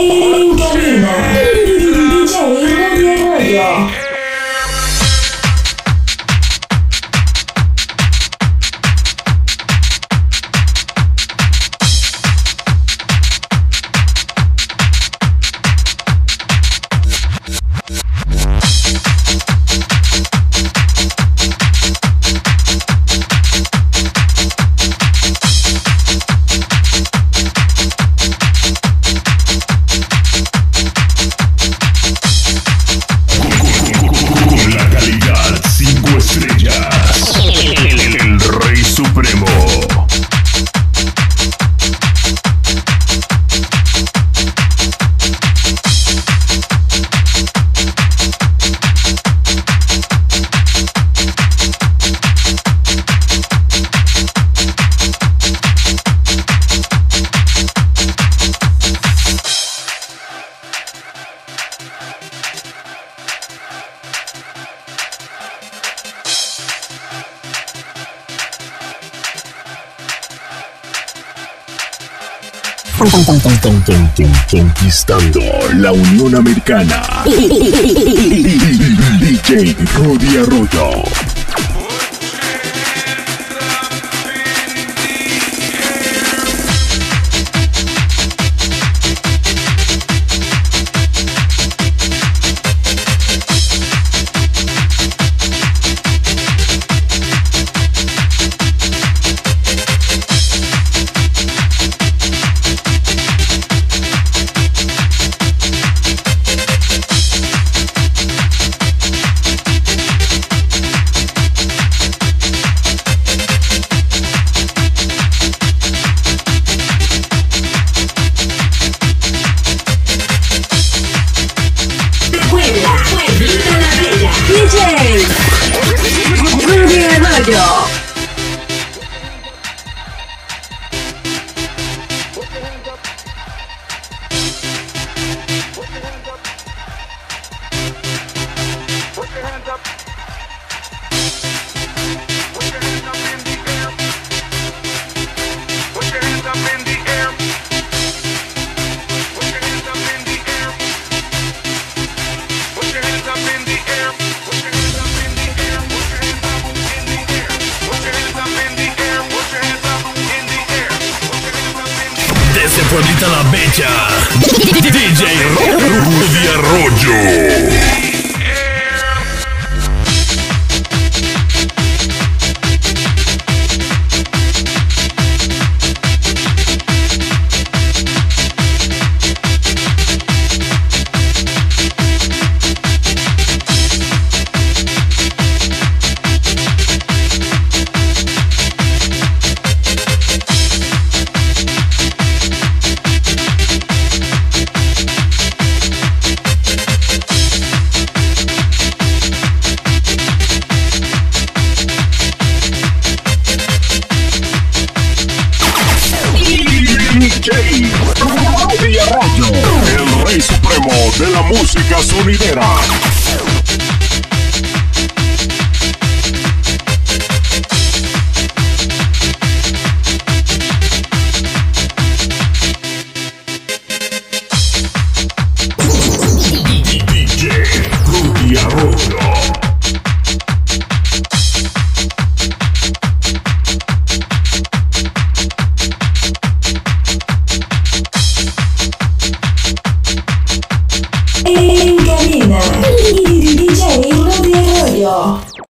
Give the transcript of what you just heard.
欢迎光临。Conquistando la Unión Americana. DJ Rudy Arroyo. Desde Pueblita la Bella. DJ Rudy Arroyo. De la música sonidera.